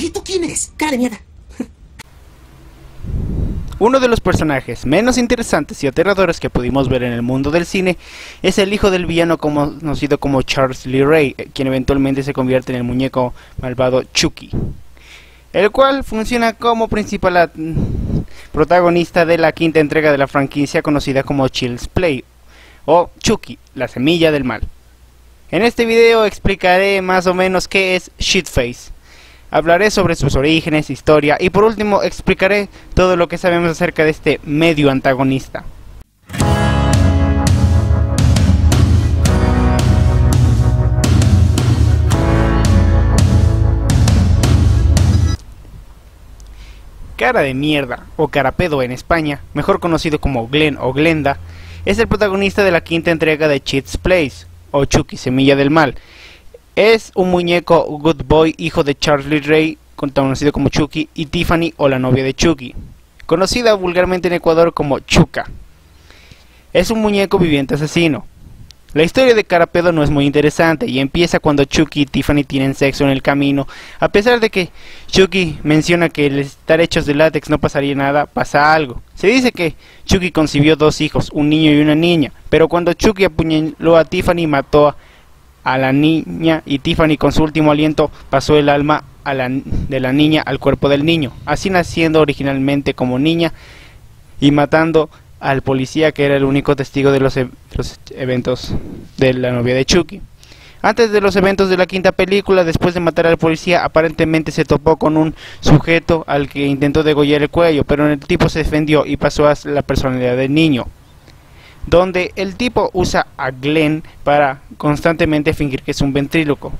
¿Y tú quién eres? Cara de mierda. Uno de los personajes menos interesantes y aterradores que pudimos ver en el mundo del cine es el hijo del villano conocido como Charles Lee Ray, eh, quien eventualmente se convierte en el muñeco malvado Chucky, el cual funciona como principal protagonista de la quinta entrega de la franquicia conocida como Child's Play o Chucky, la semilla del mal. En este video explicaré más o menos qué es Shitface Hablaré sobre sus orígenes, historia y por último explicaré todo lo que sabemos acerca de este medio antagonista. Cara de mierda o carapedo en España, mejor conocido como Glenn o Glenda, es el protagonista de la quinta entrega de Cheats Place o Chucky Semilla del Mal, es un muñeco Good Boy, hijo de Charlie Ray, conocido como Chucky, y Tiffany o la novia de Chucky, conocida vulgarmente en Ecuador como Chuca. Es un muñeco viviente asesino. La historia de Carapedo no es muy interesante y empieza cuando Chucky y Tiffany tienen sexo en el camino. A pesar de que Chucky menciona que el estar hechos de látex no pasaría nada, pasa algo. Se dice que Chucky concibió dos hijos, un niño y una niña, pero cuando Chucky apuñaló a Tiffany mató a la niña y Tiffany con su último aliento pasó el alma de la niña al cuerpo del niño, así naciendo originalmente como niña y matando al policía que era el único testigo de los, e-, los eventos de la novia de Chucky. Antes de los eventos de la quinta película, después de matar al policía, aparentemente se topó con un sujeto al que intentó degollar el cuello, pero el tipo se defendió y pasó a la personalidad del niño donde el tipo usa a Glenn para constantemente fingir que es un ventríloco.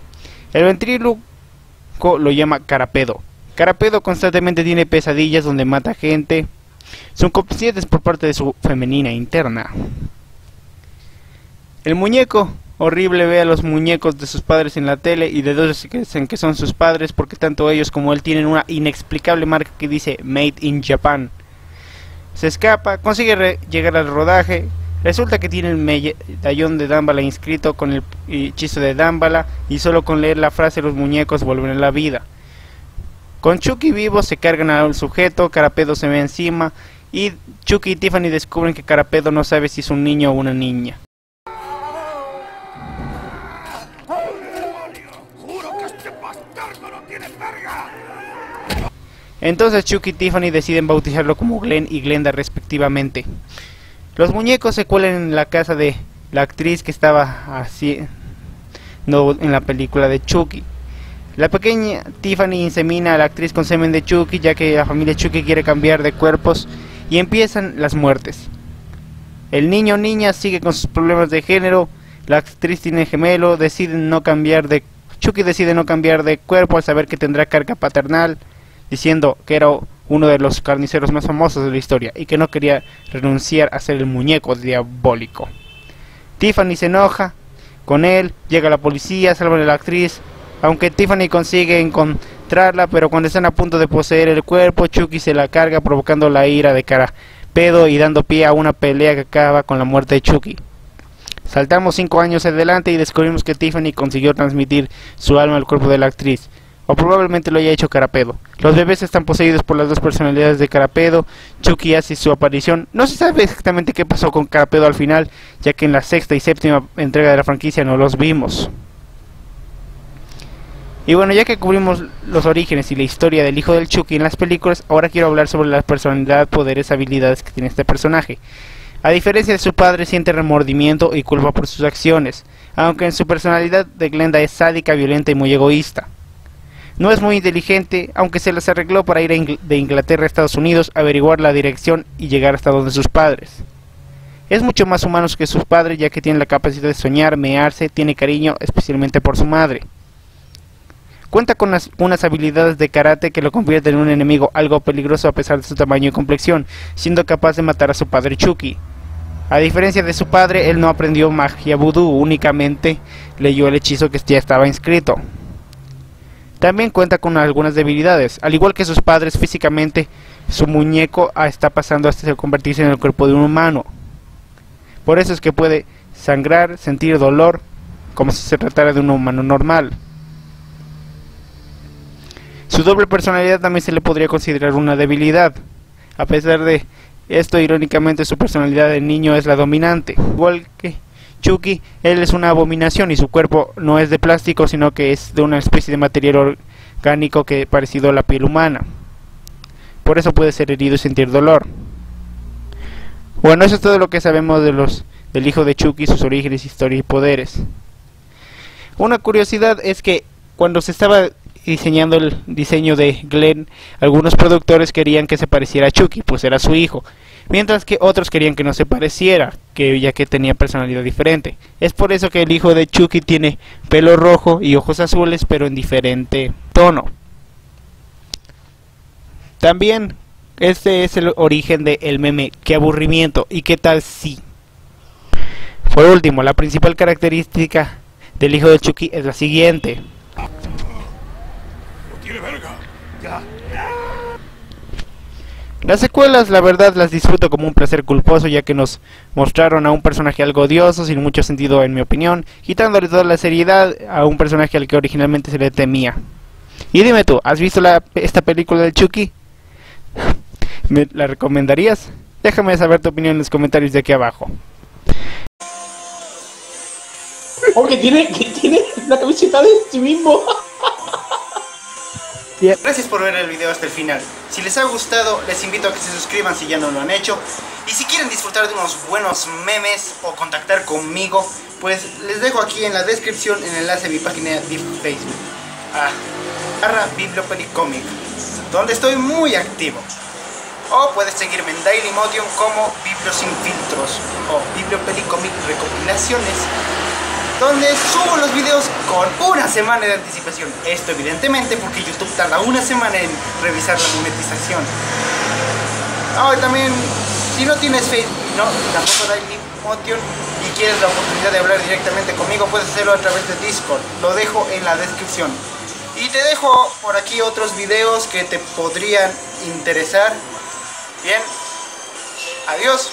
El ventríloco lo llama Carapedo. Carapedo constantemente tiene pesadillas donde mata gente. Son conscientes por parte de su femenina interna. El muñeco horrible ve a los muñecos de sus padres en la tele y de dos dicen que son sus padres porque tanto ellos como él tienen una inexplicable marca que dice Made in Japan. Se escapa, consigue llegar al rodaje, Resulta que tiene el medallón de Dambala inscrito con el hechizo de Dambala y solo con leer la frase los muñecos vuelven a la vida. Con Chucky vivo se cargan al sujeto, Carapedo se ve encima y Chucky y Tiffany descubren que Carapedo no sabe si es un niño o una niña. Entonces Chucky y Tiffany deciden bautizarlo como Glenn y Glenda respectivamente. Los muñecos se cuelan en la casa de la actriz que estaba así en la película de Chucky. La pequeña Tiffany insemina a la actriz con semen de Chucky ya que la familia Chucky quiere cambiar de cuerpos y empiezan las muertes. El niño o niña sigue con sus problemas de género, la actriz tiene gemelo, decide no cambiar de Chucky decide no cambiar de cuerpo al saber que tendrá carga paternal, diciendo que era uno de los carniceros más famosos de la historia y que no quería renunciar a ser el muñeco diabólico. Tiffany se enoja con él, llega la policía, salva a la actriz, aunque Tiffany consigue encontrarla, pero cuando están a punto de poseer el cuerpo, Chucky se la carga provocando la ira de cara pedo y dando pie a una pelea que acaba con la muerte de Chucky. Saltamos cinco años adelante y descubrimos que Tiffany consiguió transmitir su alma al cuerpo de la actriz o probablemente lo haya hecho Carapedo. Los bebés están poseídos por las dos personalidades de Carapedo. Chucky hace su aparición. No se sabe exactamente qué pasó con Carapedo al final, ya que en la sexta y séptima entrega de la franquicia no los vimos. Y bueno, ya que cubrimos los orígenes y la historia del hijo del Chucky en las películas, ahora quiero hablar sobre la personalidad, poderes, habilidades que tiene este personaje. A diferencia de su padre, siente remordimiento y culpa por sus acciones, aunque en su personalidad de Glenda es sádica, violenta y muy egoísta. No es muy inteligente, aunque se les arregló para ir de Inglaterra a Estados Unidos, averiguar la dirección y llegar hasta donde sus padres. Es mucho más humano que sus padres ya que tiene la capacidad de soñar, mearse, tiene cariño especialmente por su madre. Cuenta con unas habilidades de karate que lo convierten en un enemigo algo peligroso a pesar de su tamaño y complexión, siendo capaz de matar a su padre Chucky. A diferencia de su padre, él no aprendió magia vudú, únicamente leyó el hechizo que ya estaba inscrito. También cuenta con algunas debilidades. Al igual que sus padres físicamente, su muñeco ah, está pasando hasta convertirse en el cuerpo de un humano. Por eso es que puede sangrar, sentir dolor, como si se tratara de un humano normal. Su doble personalidad también se le podría considerar una debilidad. A pesar de esto, irónicamente, su personalidad de niño es la dominante. Igual que Chucky, él es una abominación y su cuerpo no es de plástico, sino que es de una especie de material orgánico que parecido a la piel humana. Por eso puede ser herido y sentir dolor. Bueno, eso es todo lo que sabemos de los del hijo de Chucky, sus orígenes, historia y poderes. Una curiosidad es que cuando se estaba diseñando el diseño de Glenn, algunos productores querían que se pareciera a Chucky, pues era su hijo, mientras que otros querían que no se pareciera, que ya que tenía personalidad diferente. Es por eso que el hijo de Chucky tiene pelo rojo y ojos azules, pero en diferente tono. También este es el origen del el meme, qué aburrimiento y qué tal si. Por último, la principal característica del hijo de Chucky es la siguiente. Las secuelas, la verdad, las disfruto como un placer culposo ya que nos mostraron a un personaje algo odioso, sin mucho sentido en mi opinión, quitándole toda la seriedad a un personaje al que originalmente se le temía. Y dime tú, ¿has visto la, esta película del Chucky? ¿Me la recomendarías? Déjame saber tu opinión en los comentarios de aquí abajo. Oh, que tiene, que tiene la camiseta de sí mismo. Gracias por ver el video hasta el final. Si les ha gustado, les invito a que se suscriban si ya no lo han hecho. Y si quieren disfrutar de unos buenos memes o contactar conmigo, pues les dejo aquí en la descripción el enlace a mi página de Facebook. Ah, barra Bibliopelicomic, donde estoy muy activo. O puedes seguirme en Dailymotion como Biblio Sin Filtros o Bibliopelicomic Recopilaciones donde subo los videos con una semana de anticipación. Esto evidentemente porque YouTube tarda una semana en revisar la monetización. Ah, también, si no tienes Facebook, no, tampoco Dailymotion y quieres la oportunidad de hablar directamente conmigo, puedes hacerlo a través de Discord. Lo dejo en la descripción. Y te dejo por aquí otros videos que te podrían interesar. Bien, adiós.